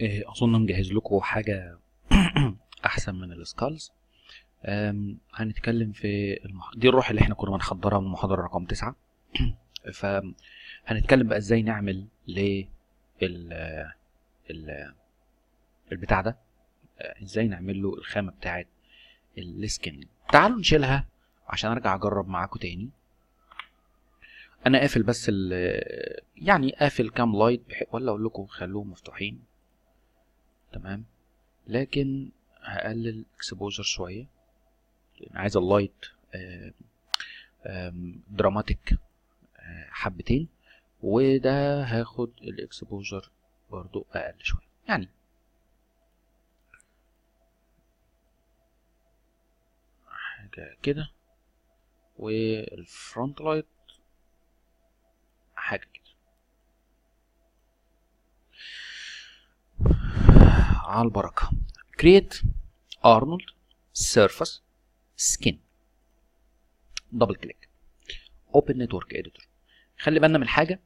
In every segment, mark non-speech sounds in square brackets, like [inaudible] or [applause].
إيه، أظن مجهز لكم حاجة [clears throat] أحسن من السكالز. هنتكلم في المح... دي الروح اللي إحنا كنا بنحضرها من المحاضره رقم تسعة. [clears throat] فهنتكلم بقى إزاي نعمل ل ال... ال... البتاع ده. آه، إزاي نعمل له الخامة بتاعه السكن. تعالوا نشيلها عشان أرجع أجرب معاكم تاني. أنا قافل بس ال يعني قافل كام light بح... ولا أقول لكم خلوهم مفتوحين. تمام؟ لكن هقلل exposure شوية. لأن عايز ال light dramatic آه، حبتين. وده هاخد ال exposure برضو أقل شوية. يعني حاجة كده. وال front light حاجة كده. على البركة. Create Arnold surface skin. double click open network editor خلي بالنا من حاجة.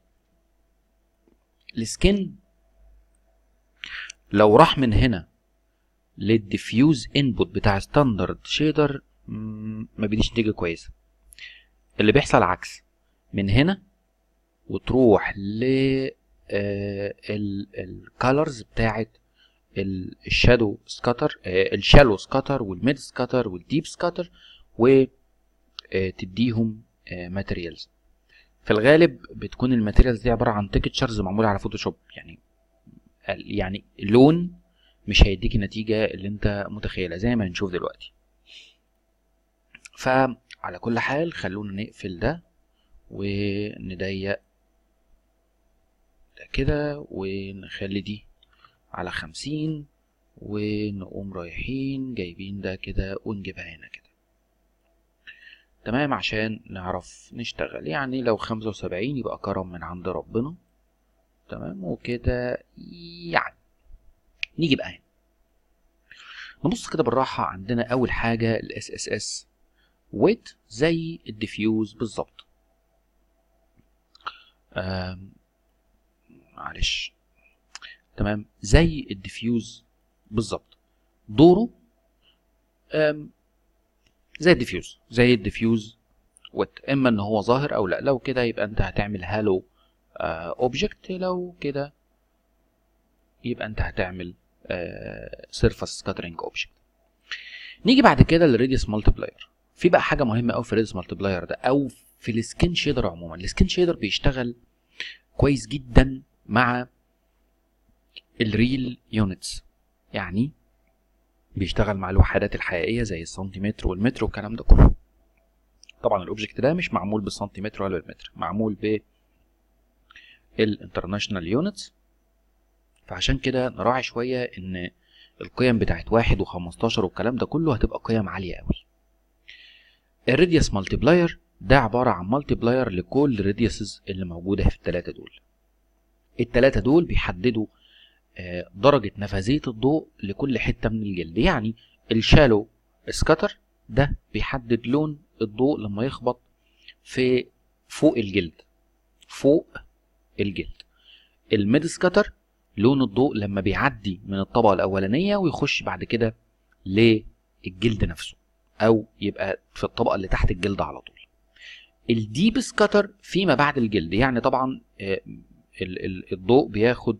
ال skin لو راح من هنا لل diffuse input بتاع standard shader ما بيديش نتيجة كويسة. اللي بيحصل عكس. من هنا وتروح ل ال colors بتاعت ال shadow scatter ال shallow scatter وال mid scatter وال deep scatter وتديهم materials في الغالب بتكون ال materials دي عبارة عن textures معمولة على Photoshop يعني يعني لون مش هيديك النتيجة اللي انت متخيلها زي ما هنشوف دلوقتي. فعلى كل حال خلونا نقفل ده ونديق ده كده ونخلي دي على خمسين ونقوم رايحين جايبين ده كده ونجيبها هنا كده. تمام؟ عشان نعرف نشتغل. يعني لو خمسة وسبعين يبقى كرم من عند ربنا. تمام؟ وكده يعني نيجي بقى هنا. نبص كده بالراحة عندنا أول حاجة ال SSS weight زي ال diffuse بالظبط. معلش. تمام؟ زي ال diffuse بالظبط. دوره زي ال diffuse زي ال diffuse weight إما إن هو ظاهر أو لأ. لو كده يبقى أنت هتعمل hollow object لو كده يبقى أنت هتعمل surface scattering object نيجي بعد كده لل radius multiplier في بقى حاجة مهمة قوي في ال radius multiplier ده أو في ال skin shader عموما. ال skin shader بيشتغل كويس جدا مع ال real units. يعني بيشتغل مع الوحدات الحقيقية زي السنتيمتر والمتر والكلام ده كله. طبعا ال object ده مش معمول بالسنتيمتر ولا بالمتر معمول ب ال international units. فعشان كده نراعي شوية إن القيم بتاعت واحد وخمستاشر والكلام ده كله هتبقى قيم عالية قوي ال radius multiplier ده عبارة عن multiplier لكل ال radiuses اللي موجودة في الثلاثه دول. الثلاثه دول بيحددوا آه، درجة نفاذية الضوء لكل حتة من الجلد. يعني ال shallow scatter ده بيحدد لون الضوء لما يخبط في فوق الجلد فوق الجلد. ال mid scatter لون الضوء لما بيعدي من الطبقة الأولانية ويخش بعد كده للجلد نفسه أو يبقى في الطبقة اللي تحت الجلد على طول. ال deep scatter فيما بعد الجلد يعني طبعا آه، ال- ال- الضوء بياخد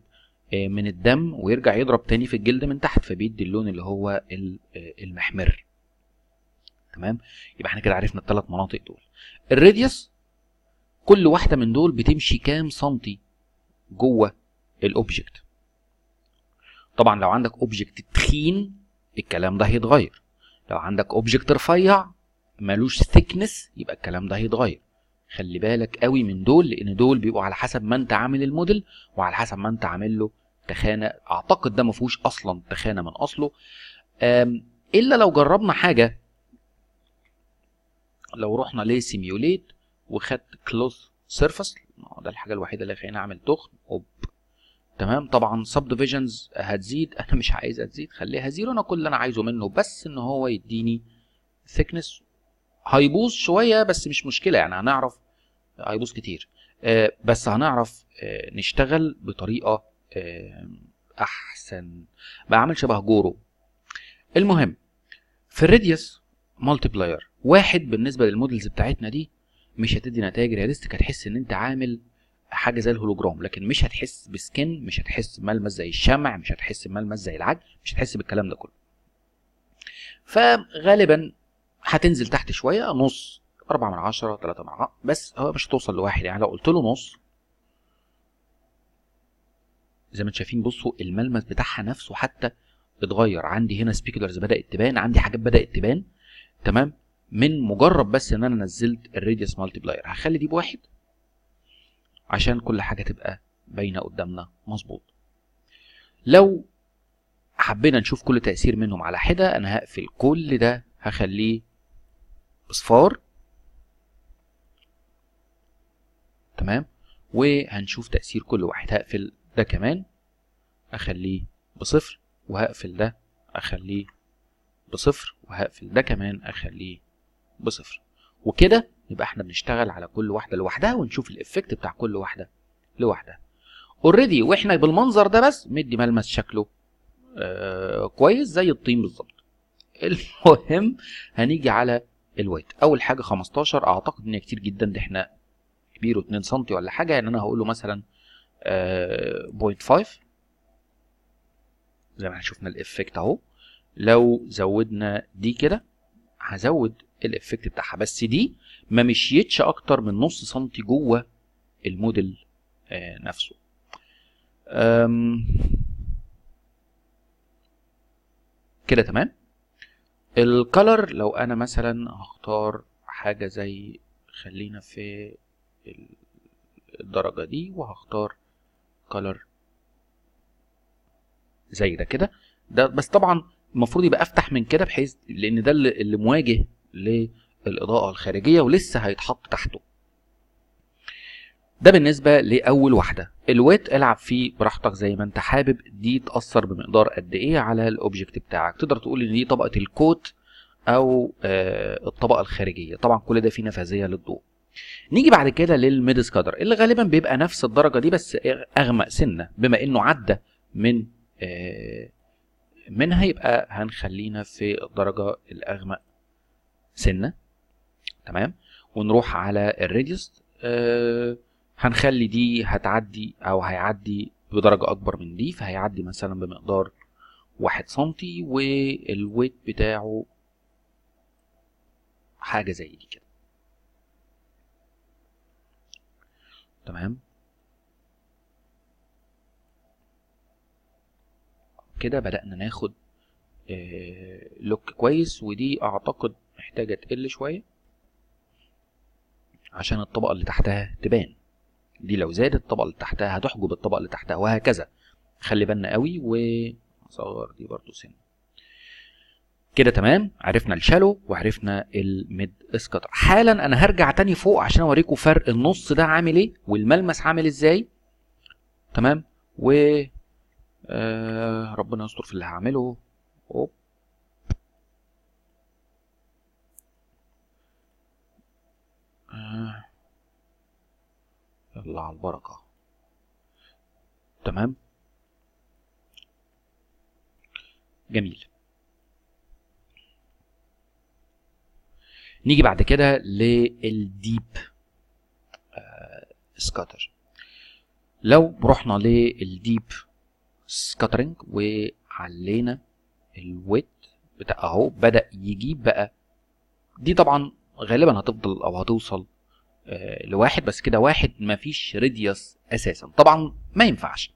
من الدم ويرجع يضرب تاني في الجلد من تحت فبيدي اللون اللي هو آه، المحمر. تمام؟ يبقى إحنا كده عرفنا الثلاث مناطق دول. ال radius كل واحدة من دول بتمشي كام سنتي جوه ال object طبعا لو عندك object تخين الكلام ده هيتغير. لو عندك object رفيع ملوش thickness يبقى الكلام ده هيتغير. خلي بالك قوي من دول لأن دول بيبقوا على حسب ما انت عامل الموديل وعلى حسب ما انت عامل له تخانة أعتقد ده ما فيهوش أصلا تخانة من أصله. إلا لو جربنا حاجة لو رحنا ل simulate وخدت cloth surface ده الحاجة الوحيدة اللي خليني أعمل تخن أوي. تمام؟ طبعا subdivisions هتزيد [laughs] أنا مش عايزها تزيد خليها زيرو أنا كل اللي أنا عايزه منه بس إن هو يديني thickness هيبوظ شوية بس مش مشكلة يعني هنعرف هيبوظ كتير. آه بس هنعرف آه نشتغل بطريقة أحسن. بقى عامل شبه جورو. المهم في ال radius multiplier واحد بالنسبة لل models بتاعتنا دي مش هتدي نتائج realistic هتحس إن أنت عامل حاجة زي الهولوجرام لكن مش هتحس ب skin مش هتحس بملمس زي الشمع مش هتحس بملمس زي العجل مش هتحس بالكلام ده كله. فغالبا هتنزل تحت شوية نص 4 من 10 3 من 10 بس هو مش هتوصل لواحد. يعني لو قلت له نص زي ما أنتم شايفين بصوا الملمس بتاعها نفسه حتى اتغير. عندي هنا speculars بدأت تبان عندي حاجات بدأت تبان. تمام؟ من مجرد بس إن أنا نزلت ال radius multiplier هخلي دي بواحد عشان كل حاجة تبقى باينة قدامنا. مظبوط. لو حبينا نشوف كل تأثير منهم على حدة أنا هقفل كل ده هخليه بصفار تمام؟ وهنشوف تأثير كل واحد. هقفل ده كمان أخليه بصفر وهقفل ده أخليه بصفر وهقفل ده كمان أخليه بصفر. وكده يبقى إحنا بنشتغل على كل واحدة لوحدها ونشوف الإفكت بتاع كل واحدة لوحدها. already وإحنا بالمنظر ده بس مدي ملمس شكله آه كويس زي الطين بالظبط. [laughs] المهم هنيجي على ال weight أول حاجة 15 أعتقد إن كتير جدا ده إحنا كبيره 2 سم ولا حاجة يعني أنا هقول له مثلا 0.5 زي ما إحنا شفنا ال effect اهو. لو زودنا دي كده هزود ال effect بتاعها. بس دي ما مشيتش أكتر من نص سنتي جوه الموديل آه نفسه. كده تمام؟ الكالر لو أنا مثلا هختار حاجة زي خلينا في الدرجة دي وهختار كالر زي ده كده. ده بس طبعا المفروض يبقى أفتح من كده بحيث لأن ده اللي, اللي مواجه للإضاءة الخارجية ولسه هيتحط تحته. ده بالنسبة لأول واحدة. ال weight العب فيه براحتك زي ما أنت حابب. دي تأثر بمقدار قد إيه على ال object بتاعك. تقدر تقول إن دي طبقة ال coat أو آه الطبقة الخارجية. طبعا كل ده فيه نفاذية للضوء. نيجي بعد كده لل mid scatter اللي غالبا بيبقى نفس الدرجة دي بس أغمق سنة بما إنه عدى من آه منها يبقى هنخلينا في الدرجة الأغمق سنة. تمام؟ ونروح على الراديوس آه هنخلي دي هتعدي أو هيعدي بدرجة أكبر من دي فهيعدي مثلا بمقدار واحد سنتي والويت بتاعه حاجة زي دي كده. تمام؟ كده بدأنا ناخد آه لوك كويس ودي أعتقد محتاجة تقل شوية عشان الطبقة اللي تحتها تبان. دي لو زادت الطبقة اللي تحتها هتحجب الطبقة اللي تحتها وهكذا. خلي بالنا قوي وصغر دي برضو سن كده تمام؟ عرفنا الشالو وعرفنا الميد اسكتر حالا أنا هرجع تاني فوق عشان أوريكم فرق النص ده عامل إيه والملمس عامل إزاي. تمام؟ و آه ربنا يستر في اللي هعمله. أوب. آه. يلا على البركة. تمام؟ جميل. نيجي بعد كده للديب آه scatter لو رحنا لل deep scattering وعلينا ال weight بتاع اهو بدأ يجيب بقى دي طبعا غالبا هتفضل أو هتوصل آه لواحد بس كده واحد مفيش radius أساسا. طبعا ما ينفعش.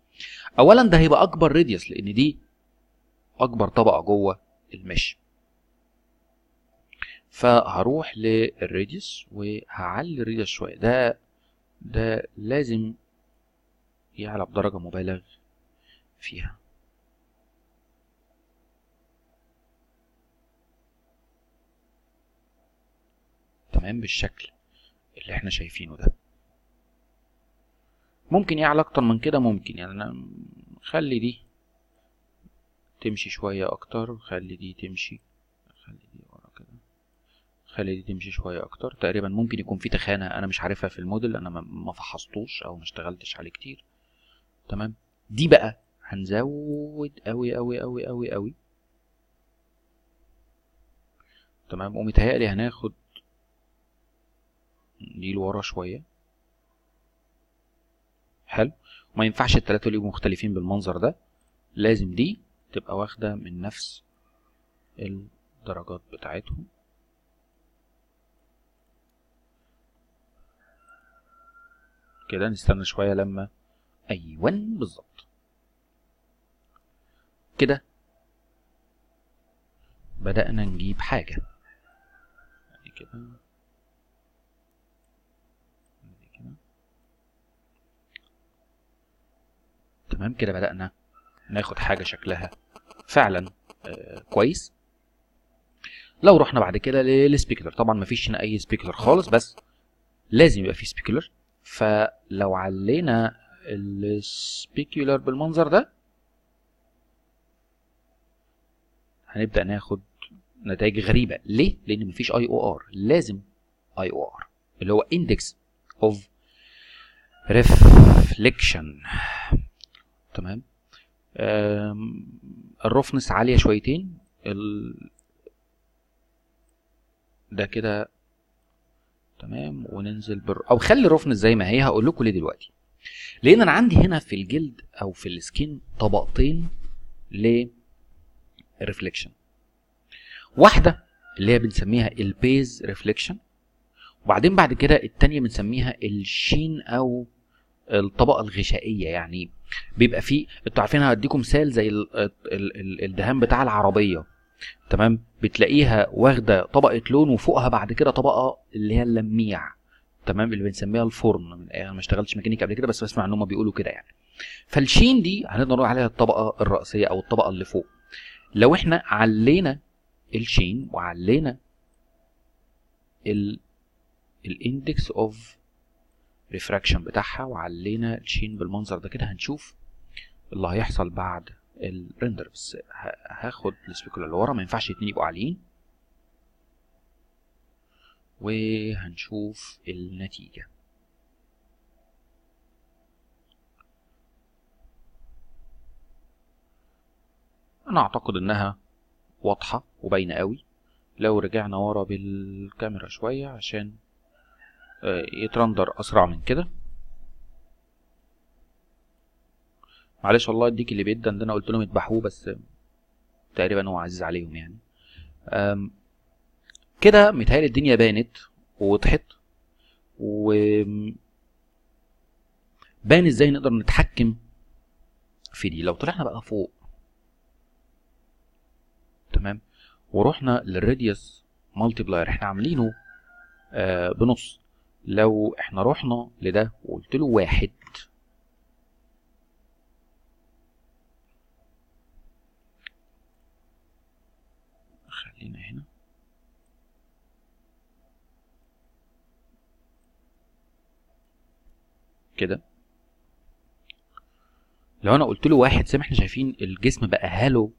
اولا ده هيبقى أكبر radius لأن دي أكبر طبقة جوه المش فهروح للراديوس وهعلي الراديوس شوية. ده ده لازم يعلى بدرجة مبالغ فيها. تمام؟ بالشكل اللي إحنا شايفينه ده. ممكن يعلى أكتر من كده؟ ممكن. يعني أنا خلي دي تمشي شوية أكتر خلي دي تمشي خلي دي ورا كده خلي دي تمشي شوية أكتر. تقريبا ممكن يكون في تخانة أنا مش عارفها في الموديل أنا ما فحصتوش أو ما اشتغلتش عليه كتير. تمام؟ دي بقى هنزود قوي قوي قوي قوي قوي تمام؟ ومتهيألي هناخد دي لورا شوية. حلو. ما ينفعش التلاتة يبقوا مختلفين بالمنظر ده. لازم دي تبقى واخدة من نفس الدرجات بتاعتهم. كده نستنى شوية لما أيوان بالظبط. كده بدأنا نجيب حاجة. ادي كده. تمام كده بدأنا ناخد حاجة شكلها فعلا آه كويس. لو رحنا بعد كده لل specular. طبعا مفيش هنا أي specular خالص بس لازم يبقى في specular. فلو علينا ال specular بالمنظر ده هنبدأ ناخد نتائج غريبة. ليه؟ لأن مفيش اي أو ار لازم اي أو ار اللي هو index of reflection. تمام؟ ال roughness عالية شويتين. ال... ده كده تمام وننزل بر أو خلي ال roughness زي ما هي هقول لكم ليه دلوقتي. لأن أنا عندي هنا في الجلد أو في ال skin طبقتين ل reflection واحدة اللي هي بنسميها ال base reflection وبعدين بعد كده التانية بنسميها ال sheen أو الطبقة الغشائية. يعني بيبقى فيه أنتوا عارفين هديكم مثال زي ال... ال... ال... الدهان بتاع العربية. تمام؟ بتلاقيها واخدة طبقة لون وفوقها بعد كده طبقة اللي هي اللميع تمام؟ اللي بنسميها الفرن. أنا ما اشتغلتش ميكانيكا قبل كده بس بسمع إن هم بيقولوا كده يعني. فال sheen دي هنقدر نقول عليها الطبقة الرئيسية أو الطبقة اللي فوق. لو إحنا علينا ال sheen وعلينا ال ال index of refraction بتاعها وعلينا ال sheen بالمنظر ده كده هنشوف اللي هيحصل بعد ال render بس هاخد ال specular اللي ورا ما ينفعش اتنين يبقوا عاليين. وهنشوف النتيجة. أنا أعتقد إنها واضحة وباينة قوي لو رجعنا ورا بالكاميرا شوية عشان يترندر أسرع من كده. معلش والله اديك اللي بيدن ده أنا قلت لهم يذبحوه بس تقريبا هو عزيز عليهم يعني. كده متهيألي الدنيا بانت ووضحت. و بان إزاي نقدر نتحكم في دي. لو طلعنا بقى فوق تمام ورحنا لل radius multiplier إحنا عاملينه آه بنص. لو إحنا رحنا لده وقلت له واحد خلينا هنا. كده. لو أنا قلت له واحد زي ما إحنا شايفين الجسم بقى hollow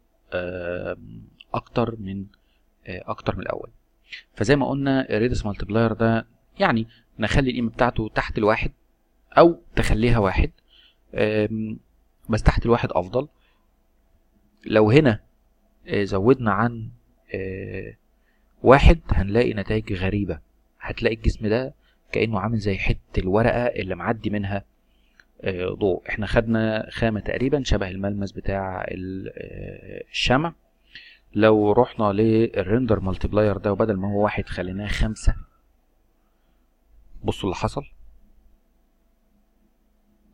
أكتر من أكتر من الأول. فزي ما قلنا ال radius multiplier ده يعني نخلي القيمه بتاعته تحت الواحد أو تخليها واحد. بس تحت الواحد أفضل. لو هنا زودنا عن واحد هنلاقي نتائج غريبة. هتلاقي الجسم ده كأنه عامل زي حتة الورقة اللي معدي منها ضوء. إحنا خدنا خامة تقريبا شبه الملمس بتاع الشمع. لو رحنا لل radius multiplier ده وبدل ما هو واحد خليناه خمسة. بصوا اللي حصل.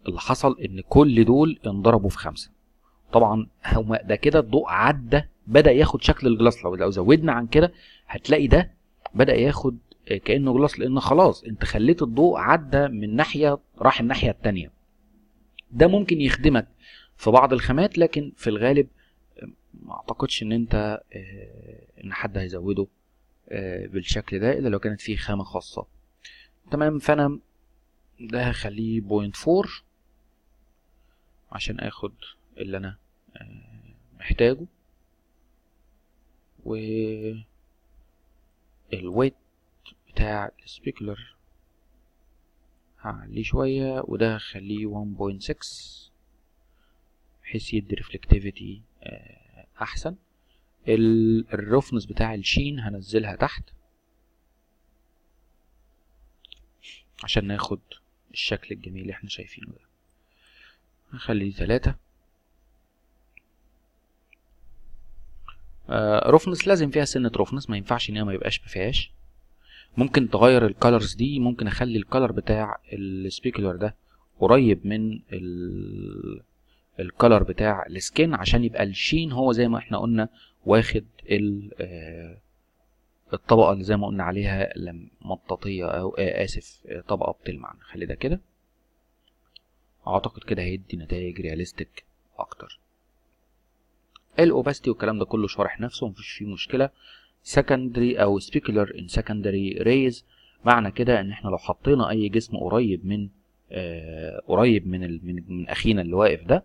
اللي حصل إن كل دول انضربوا في خمسة. طبعا هما ده كده الضوء عدى بدأ ياخد شكل ال glass لو لو زودنا عن كده هتلاقي ده بدأ ياخد كأنه glass لأن خلاص أنت خليت الضوء عدى من ناحية راح الناحية التانية. ده ممكن يخدمك في بعض الخامات لكن في الغالب ما أعتقدش إن أنت إن حد هيزوده بالشكل ده إلا لو كانت فيه خامة خاصة. تمام فأنا ده هخليه point four عشان آخد اللي أنا محتاجه. و ال weight بتاع ال specular هعليه شوية وده هخليه 1.6 بحيث يدي reflectivity أحسن. ال roughness بتاع ال sheen هنزلها تحت عشان ناخد الشكل الجميل اللي إحنا شايفينه ده. هخليه تلاتة. roughness لازم فيها سنة roughness ما ينفعش إن هي ما يبقاش مفيهاش ممكن تغير ال colors دي ممكن أخلي ال color بتاع ال specular ده قريب من ال color بتاع ال skin عشان يبقى ال sheen هو زي ما إحنا قلنا واخد الطبقة اللي زي ما قلنا عليها مطاطية أو آسف طبقة بتلمع. نخلي ده كده. أعتقد كده هيدي نتائج realistic أكتر. ال opacity والكلام ده كله شارح نفسه مفيش فيه مشكلة. Secondary أو specular in secondary rays معنى كده إن إحنا لو حطينا أي جسم قريب من آه قريب من من, من أخينا اللي واقف ده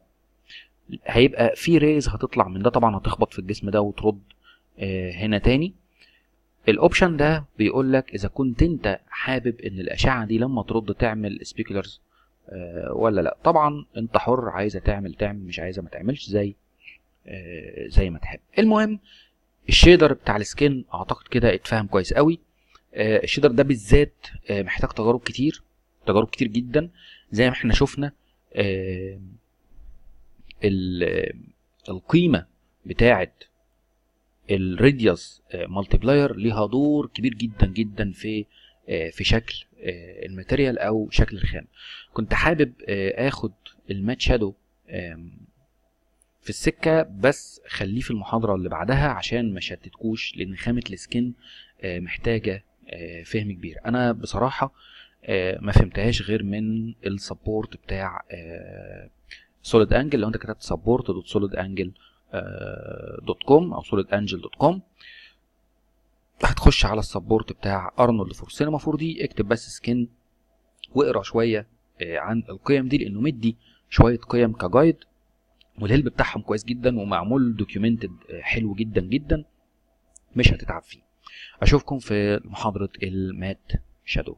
هيبقى في rays هتطلع من ده طبعا هتخبط في الجسم ده وترد آه هنا تاني. ال option ده بيقول لك إذا كنت أنت حابب إن الأشعة دي لما ترد تعمل speculars آه ولا لأ؟ طبعا أنت حر عايزة تعمل تعمل مش عايزة ما تعملش زي زي ما تحب. المهم ال shader بتاع ال skin أعتقد كده اتفهم كويس قوي. آه ال shader ده بالذات آه محتاج تجارب كتير تجارب كتير جدا. زي ما إحنا شفنا آه القيمة بتاعه ال radius multiplier ليها دور كبير جدا جدا في في شكل ال material أو شكل الخام. كنت حابب آخد ال matte shadow في السكة بس خليه في المحاضرة اللي بعدها عشان ما شتتكوش لأن خامة ال skin محتاجة فهم كبير. أنا بصراحة ما فهمتهاش غير من ال support بتاع Solid Angle لو أنت كتبت support dot Solid Angle dot com أو Solid Angle dot com هتخش على ال support بتاع Arnold for Cinema 4D اكتب بس skin واقرأ شوية عن القيم دي لأنه مدي شوية قيم ك guide وال help بتاعهم كويس جدا ومعمول documented حلو جدا جدا مش هتتعب فيه. أشوفكم في محاضرة ال matte shadow.